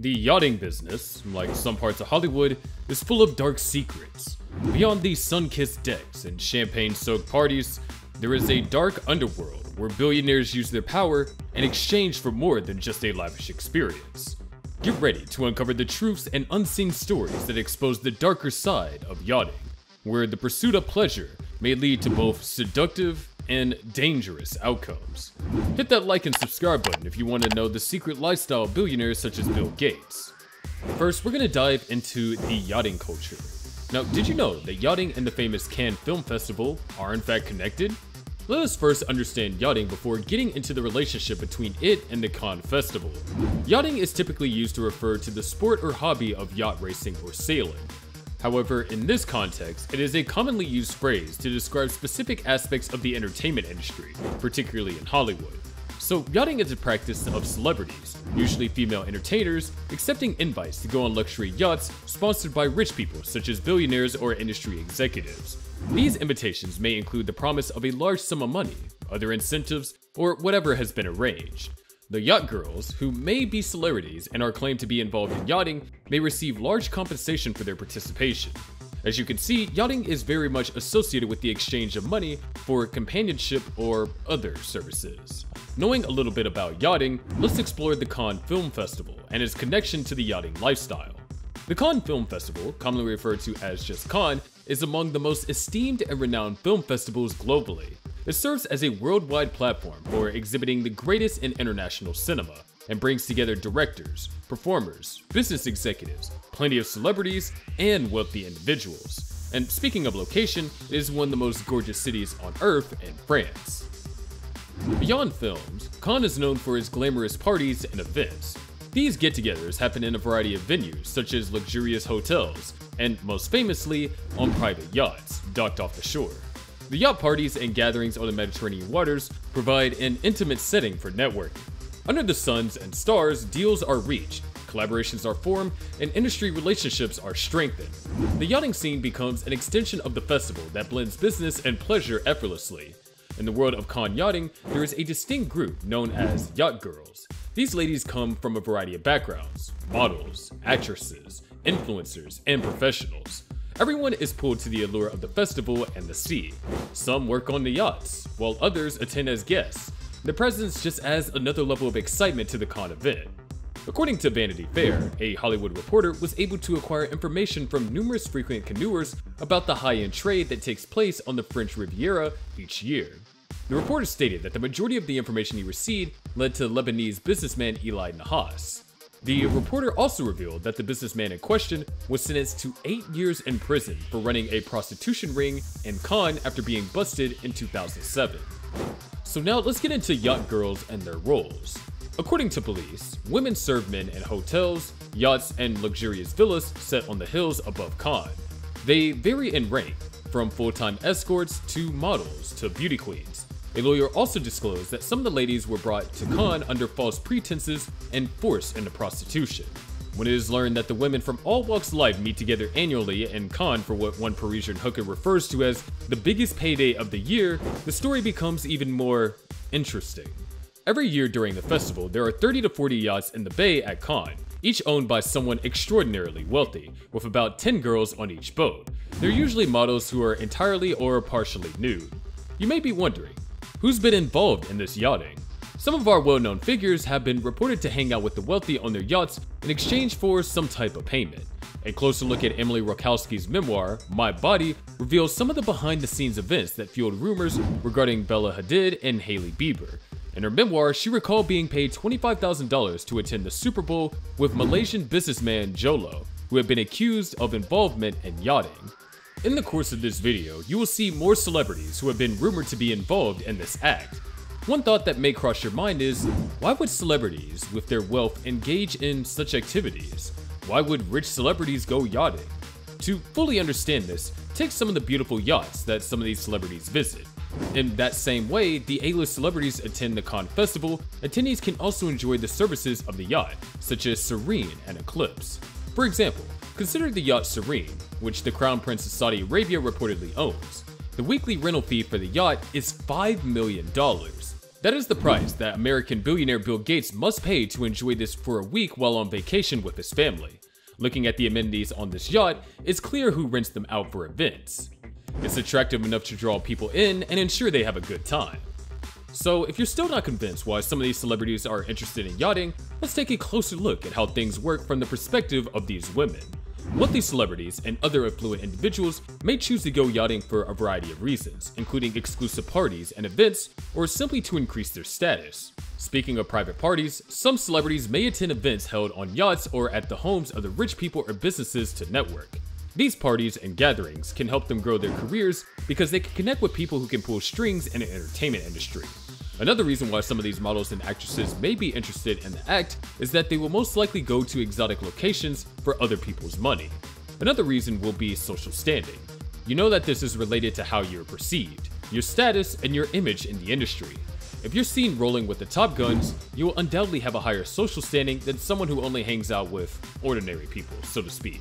The yachting business, like some parts of Hollywood, is full of dark secrets. Beyond these sun-kissed decks and champagne-soaked parties, there is a dark underworld where billionaires use their power in exchange for more than just a lavish experience. Get ready to uncover the truths and unseen stories that expose the darker side of yachting, where the pursuit of pleasure may lead to both seductive and dangerous outcomes. Hit that like and subscribe button if you want to know the secret lifestyle of billionaires such as Bill Gates. First, we're going to dive into the yachting culture. Now, did you know that yachting and the famous Cannes Film Festival are in fact connected? Let us first understand yachting before getting into the relationship between it and the Cannes Festival. Yachting is typically used to refer to the sport or hobby of yacht racing or sailing. However, in this context, it is a commonly used phrase to describe specific aspects of the entertainment industry, particularly in Hollywood. So, yachting is a practice of celebrities, usually female entertainers, accepting invites to go on luxury yachts sponsored by rich people such as billionaires or industry executives. These invitations may include the promise of a large sum of money, other incentives, or whatever has been arranged. The yacht girls, who may be celebrities and are claimed to be involved in yachting, may receive large compensation for their participation. As you can see, yachting is very much associated with the exchange of money for companionship or other services. Knowing a little bit about yachting, let's explore the Cannes Film Festival and its connection to the yachting lifestyle. The Cannes Film Festival, commonly referred to as just Cannes, is among the most esteemed and renowned film festivals globally. It serves as a worldwide platform for exhibiting the greatest in international cinema and brings together directors, performers, business executives, plenty of celebrities, and wealthy individuals. And speaking of location, it is one of the most gorgeous cities on earth in France. Beyond films, Cannes is known for its glamorous parties and events. These get-togethers happen in a variety of venues, such as luxurious hotels, and most famously, on private yachts, docked off the shore. The yacht parties and gatherings on the Mediterranean waters provide an intimate setting for networking. Under the suns and stars, deals are reached, collaborations are formed, and industry relationships are strengthened. The yachting scene becomes an extension of the festival that blends business and pleasure effortlessly. In the world of Cannes yachting, there is a distinct group known as Yacht Girls. These ladies come from a variety of backgrounds models, actresses, influencers, and professionals. Everyone is pulled to the allure of the festival and the sea. Some work on the yachts, while others attend as guests. The presence just adds another level of excitement to the Cannes event. According to Vanity Fair, a Hollywood reporter was able to acquire information from numerous frequent canoers about the high-end trade that takes place on the French Riviera each year. The reporter stated that the majority of the information he received led to Lebanese businessman Eli Nahas. The reporter also revealed that the businessman in question was sentenced to 8 years in prison for running a prostitution ring in Cannes after being busted in 2007. So now let's get into yacht girls and their roles. According to police, women serve men in hotels, yachts, and luxurious villas set on the hills above Cannes. They vary in rank, from full-time escorts to models to beauty queens. A lawyer also disclosed that some of the ladies were brought to Cannes under false pretenses and forced into prostitution. When it is learned that the women from all walks of life meet together annually in Cannes for what one Parisian hooker refers to as the biggest payday of the year, the story becomes even more interesting. Every year during the festival, there are 30 to 40 yachts in the bay at Cannes, each owned by someone extraordinarily wealthy, with about 10 girls on each boat. They're usually models who are entirely or partially nude. You may be wondering, who's been involved in this yachting? Some of our well-known figures have been reported to hang out with the wealthy on their yachts in exchange for some type of payment. A closer look at Emily Ratajkowski's memoir, My Body, reveals some of the behind-the-scenes events that fueled rumors regarding Bella Hadid and Hailey Bieber, in her memoir, she recalled being paid $25,000 to attend the Super Bowl with Malaysian businessman Jho Low, who had been accused of involvement in yachting. In the course of this video, you will see more celebrities who have been rumored to be involved in this act. One thought that may cross your mind is, why would celebrities with their wealth engage in such activities? Why would rich celebrities go yachting? To fully understand this, take some of the beautiful yachts that some of these celebrities visit. In that same way, the A-list celebrities attend the Cannes festival, attendees can also enjoy the services of the yacht, such as Serene and Eclipse. For example, consider the yacht Serene, which the Crown Prince of Saudi Arabia reportedly owns. The weekly rental fee for the yacht is $5 million. That is the price that American billionaire Bill Gates must pay to enjoy this for a week while on vacation with his family. Looking at the amenities on this yacht, it's clear who rents them out for events. It's attractive enough to draw people in and ensure they have a good time. So, if you're still not convinced why some of these celebrities are interested in yachting, let's take a closer look at how things work from the perspective of these women. Wealthy celebrities and other affluent individuals may choose to go yachting for a variety of reasons, including exclusive parties and events, or simply to increase their status. Speaking of private parties, some celebrities may attend events held on yachts or at the homes of the rich people or businesses to network. These parties and gatherings can help them grow their careers because they can connect with people who can pull strings in the entertainment industry. Another reason why some of these models and actresses may be interested in the act is that they will most likely go to exotic locations for other people's money. Another reason will be social standing. You know that this is related to how you're perceived, your status, and your image in the industry. If you're seen rolling with the top guns, you will undoubtedly have a higher social standing than someone who only hangs out with ordinary people, so to speak.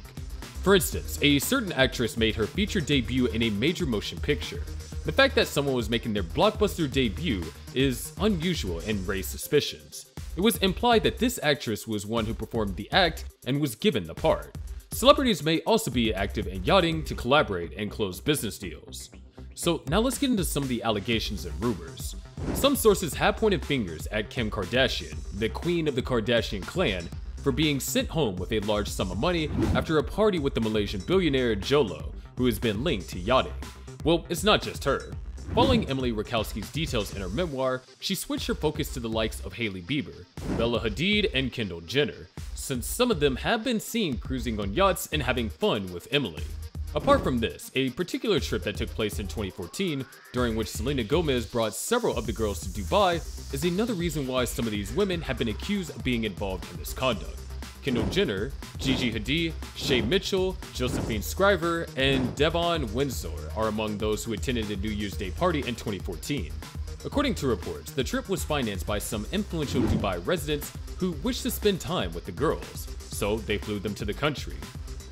For instance, a certain actress made her feature debut in a major motion picture. The fact that someone was making their blockbuster debut is unusual and raised suspicions. It was implied that this actress was one who performed the act and was given the part. Celebrities may also be active in yachting to collaborate and close business deals. So now let's get into some of the allegations and rumors. Some sources have pointed fingers at Kim Kardashian, the queen of the Kardashian clan, for being sent home with a large sum of money after a party with the Malaysian billionaire Jho Low, who has been linked to yachting. Well, it's not just her. Following Emily Ratajkowski's details in her memoir, she switched her focus to the likes of Hailey Bieber, Bella Hadid, and Kendall Jenner, since some of them have been seen cruising on yachts and having fun with Emily. Apart from this, a particular trip that took place in 2014, during which Selena Gomez brought several of the girls to Dubai, is another reason why some of these women have been accused of being involved in this conduct. Kendall Jenner, Gigi Hadid, Shay Mitchell, Josephine Skriver, and Devon Windsor are among those who attended the New Year's Day party in 2014. According to reports, the trip was financed by some influential Dubai residents who wished to spend time with the girls, so they flew them to the country.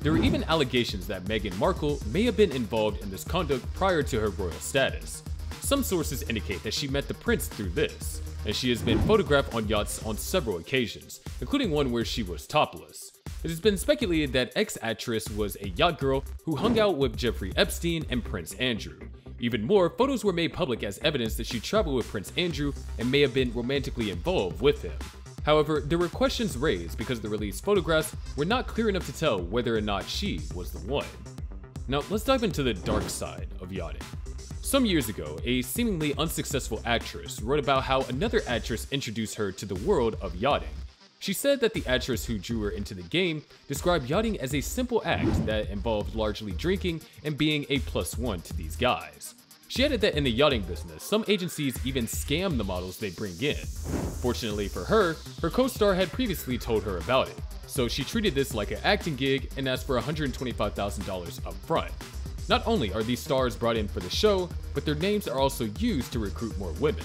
There are even allegations that Meghan Markle may have been involved in this conduct prior to her royal status. Some sources indicate that she met the prince through this, and she has been photographed on yachts on several occasions, including one where she was topless. It has been speculated that ex-actress was a yacht girl who hung out with Jeffrey Epstein and Prince Andrew. Even more, photos were made public as evidence that she traveled with Prince Andrew and may have been romantically involved with him. However, there were questions raised because the released photographs were not clear enough to tell whether or not she was the one. Now, let's dive into the dark side of yachting. Some years ago, a seemingly unsuccessful actress wrote about how another actress introduced her to the world of yachting. She said that the actress who drew her into the game described yachting as a simple act that involved largely drinking and being a plus one to these guys. She added that in the yachting business, some agencies even scam the models they bring in. Fortunately for her, her co-star had previously told her about it, so she treated this like an acting gig and asked for $125,000 up front. Not only are these stars brought in for the show, but their names are also used to recruit more women.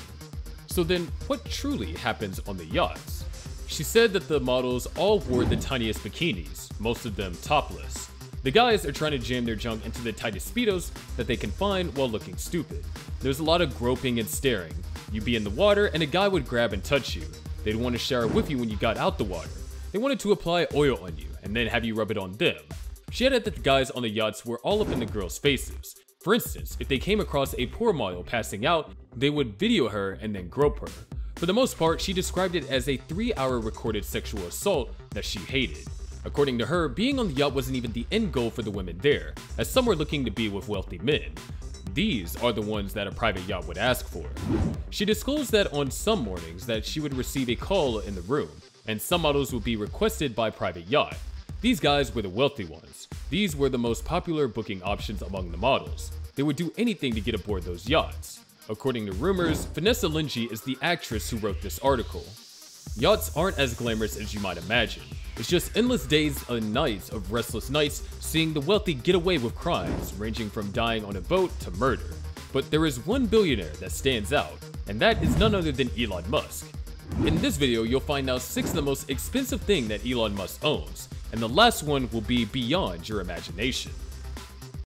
So then, what truly happens on the yachts? She said that the models all wore the tiniest bikinis, most of them topless. The guys are trying to jam their junk into the tightest speedos that they can find while looking stupid. There's a lot of groping and staring. You'd be in the water and a guy would grab and touch you. They'd want to shower with you when you got out the water. They wanted to apply oil on you and then have you rub it on them. She added that the guys on the yachts were all up in the girls' faces. For instance, if they came across a poor model passing out, they would video her and then grope her. For the most part, she described it as a three hour recorded sexual assault that she hated. According to her, being on the yacht wasn't even the end goal for the women there, as some were looking to be with wealthy men. These are the ones that a private yacht would ask for. She disclosed that on some mornings that she would receive a call in the room, and some models would be requested by private yacht. These guys were the wealthy ones. These were the most popular booking options among the models. They would do anything to get aboard those yachts. According to rumors, Vanessa Lynchey is the actress who wrote this article. Yachts aren't as glamorous as you might imagine. It's just endless days and nights of restless nights seeing the wealthy get away with crimes, ranging from dying on a boat to murder. But there is one billionaire that stands out, and that is none other than Elon Musk. In this video, you'll find out 6 of the most expensive thing that Elon Musk owns, and the last one will be beyond your imagination.